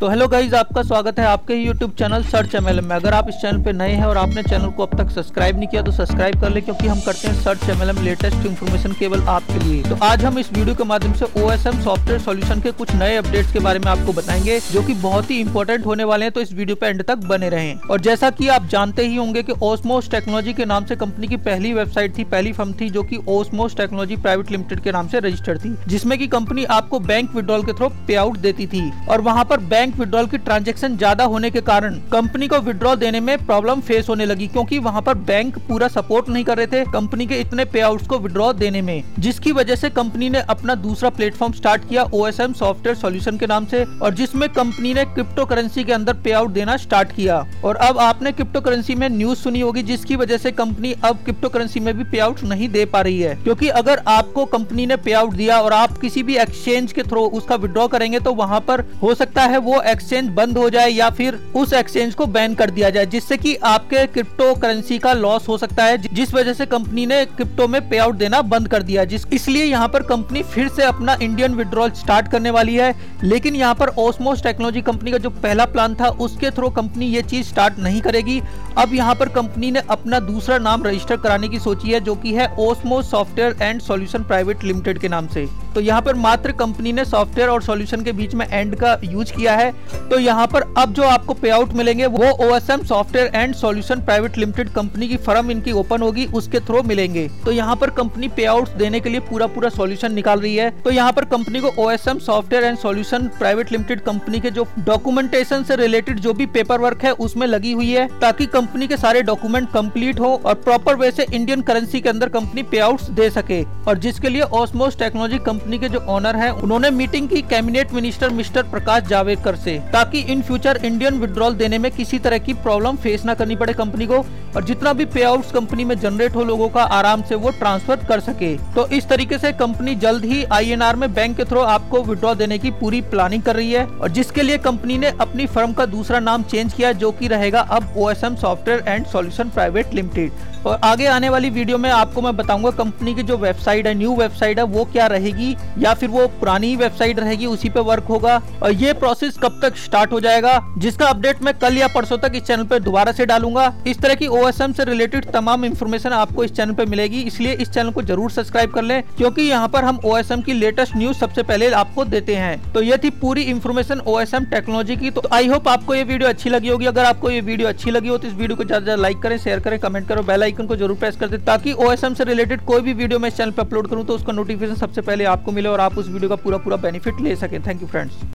तो hello guys आपका स्वागत है आपके ही यूट्यूब चैनल सर्च एम में। अगर आप इस चैनल पे नए हैं और आपने चैनल को अब तक सब्सक्राइब नहीं किया तो सब्सक्राइब कर ले, क्योंकि हम करते हैं सर्च एम लेटेस्ट इन्फॉर्मेशन केवल आपके लिए। तो आज हम इस वीडियो के माध्यम से OSM सॉफ्टवेयर सोल्यूशन के कुछ नए अपडेट्स के बारे में आपको बताएँगे, जो की बहुत ही इंपॉर्टेंट होने वाले हैं तो इस वीडियो पे एंड तक बने रहे। और जैसा की आप जानते ही होंगे की ओसमोस टेक्नोलॉजी के नाम से कंपनी की पहली वेबसाइट थी, पहली फर्म थी, जो की ओसमोस टेक्नोलॉजी प्राइवेट लिमिटेड के नाम से रजिस्टर्ड थी, जिसमें की कंपनी आपको बैंक विड्रॉल के थ्रू पे आउट देती थी। और वहाँ पर बैंक विड्रॉल की ट्रांजेक्शन ज़्यादा होने के कारण कंपनी को विड्रॉ देने में प्रॉब्लम फेस होने लगी, क्योंकि वहाँ पर बैंक पूरा सपोर्ट नहीं कर रहे थे कंपनी के इतने पे को विड्रॉ देने में, जिसकी वजह से कंपनी ने अपना दूसरा प्लेटफॉर्म स्टार्ट किया ओएसएम सॉफ्टवेयर सोल्यूशन के नाम से, और जिसमें कंपनी ने क्रिप्टो करेंसी के अंदर पे देना स्टार्ट किया। और अब आपने क्रिप्टो करेंसी में न्यूज़ सुनी होगी, जिसकी वजह से कंपनी अब क्रिप्टो करेंसी में भी पे नहीं दे पा रही है। क्योंकि अगर आपको कंपनी ने पे दिया और आप किसी भी एक्सचेंज के थ्रू उसका विड्रॉ करेंगे तो वहाँ पर हो सकता है वो एक्सचेंज बंद हो जाए या फिर उस एक्सचेंज को बैन कर दिया जाए, जिससे कि आपके क्रिप्टो करेंसी का लॉस हो सकता है, जिस वजह से कंपनी ने क्रिप्टो में पे आउट देना बंद कर दिया। जिस, इसलिए यहाँ पर कंपनी फिर से अपना इंडियन विड्रॉल स्टार्ट करने वाली है, लेकिन यहाँ पर ओसमोस टेक्नोलॉजी कंपनी का जो पहला प्लान था, उसके थ्रू कंपनी ये चीज़ स्टार्ट नहीं करेगी। अब यहाँ पर कंपनी ने अपना दूसरा नाम रजिस्टर कराने की सोची है, जो की है Osmos software and solution private limited के नाम से। तो यहाँ पर मात्र कंपनी ने सॉफ्टवेयर और सॉल्यूशन के बीच में एंड का यूज़ किया है। तो यहाँ पर अब जो आपको पे आउट मिलेंगे, वो OSM software and solution private limited company की फर्म इनकी ओपन होगी, उसके थ्रू मिलेंगे। तो यहाँ पर कंपनी पे आउट देने के लिए पूरा पूरा सोल्यूशन निकाल रही है। तो यहाँ पर कंपनी को OSM software and solution private limited company के जो डॉक्यूमेंटेशन से रिलेटेड जो भी पेपर वर्क है, उसमें लगी हुई है, ताकि कंपनी के सारे डॉक्यूमेंट कंप्लीट हो और प्रॉपर वे से इंडियन करेंसी के अंदर कंपनी पे आउट दे सके। और जिसके लिए ऑसमोस टेक्नोलॉजी कंपनी के जो ऑनर है, उन्होंने मीटिंग की cabinet minister mister Prakash Javadekar से, ताकि इन फ्यूचर इंडियन विड्रॉल देने में किसी तरह की प्रॉब्लम फेस ना करनी पड़े कंपनी को, और जितना भी पे आउट कंपनी में जनरेट हो लोगों का आराम से वो ट्रांसफ़र कर सके। तो इस तरीके से कंपनी जल्द ही आई में बैंक के थ्रू आपको विड्रॉ देने की पूरी प्लानिंग कर रही है, और जिसके लिए कंपनी ने अपनी फर्म का दूसरा नाम चेंज किया, जो की रहेगा अब OSM software and solution private limited और आगे आने वाली वीडियो में आपको मैं बताऊँगा कंपनी की जो वेबसाइट है न्यू वेबसाइट है, वो क्या रहेगी या फिर वो पुरानी वेबसाइट रहेगी, उसी पे वर्क होगा। और ये प्रोसेस कब तक स्टार्ट हो जाएगा, जिसका अपडेट मैं कल या परसों तक इस चैनल पे दोबारा से डालूँगा। इस तरह की ओएसएम से रिलेटेड तमाम इन्फॉर्मेशन आपको इस चैनल पे मिलेगी, इसलिए इस चैनल को ज़रूर सब्सक्राइब कर ले, क्योंकि यहाँ पर हम ओएसएम की लेटेस्ट न्यूज़ सबसे पहले आपको देते हैं। तो ये थी पूरी इन्फॉर्मेशन ओ टेक्नोलॉजी की। तो आई होप आपको ये वीडियो अच्छी लगी होगी। अगर आपको ये वीडियो अच्छी लगी हो तो इस वीडियो को ज़्यादा लाइक करें शेयर करें कमेंट करो बेल आइकन को ज़रूर प्रेस कर दे ताकि ओएसएम से रिलेटेड कोई भी वीडियो मैं इस चैनल पर अपलोड करूँ तो उसका नोटिफिकेशन सबसे पहले आपको मिले और आप उस वीडियो का पूरा पूरा बेनिफिट ले सकें। Thank you friends